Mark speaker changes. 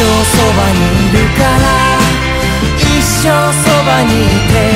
Speaker 1: 生そばにいるから一生そばにいて